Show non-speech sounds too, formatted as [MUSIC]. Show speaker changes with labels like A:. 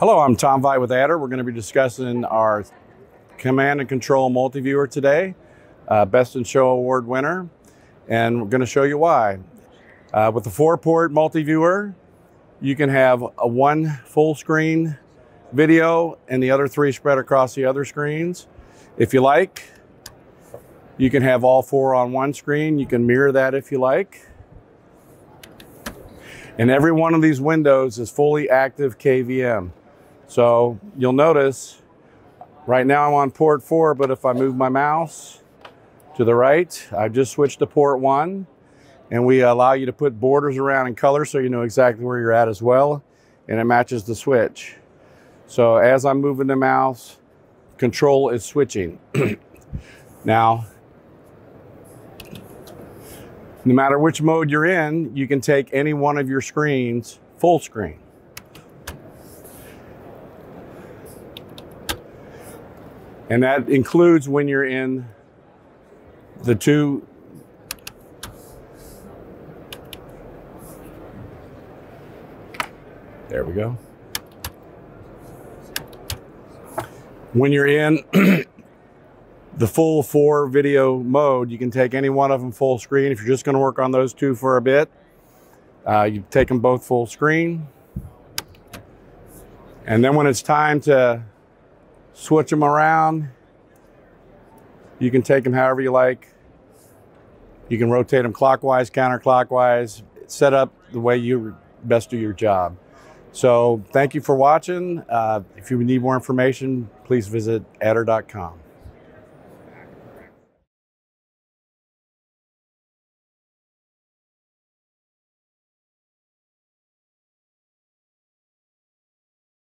A: Hello, I'm Tom Veit with Adder. We're going to be discussing our command and control multi-viewer today, uh, Best in Show Award winner, and we're going to show you why. Uh, with the four-port multi-viewer, you can have a one full screen video and the other three spread across the other screens. If you like, you can have all four on one screen. You can mirror that if you like. And every one of these windows is fully active KVM. So you'll notice right now I'm on port four, but if I move my mouse to the right, I've just switched to port one and we allow you to put borders around in color so you know exactly where you're at as well. And it matches the switch. So as I'm moving the mouse, control is switching. [CLEARS THROAT] now, no matter which mode you're in, you can take any one of your screens full screen. And that includes when you're in the two There we go. When you're in [CLEARS THROAT] the full four video mode, you can take any one of them full screen. If you're just going to work on those two for a bit, uh, you take them both full screen. And then when it's time to switch them around. You can take them however you like. You can rotate them clockwise, counterclockwise, set up the way you best do your job. So thank you for watching. Uh, if you need more information, please visit adder.com.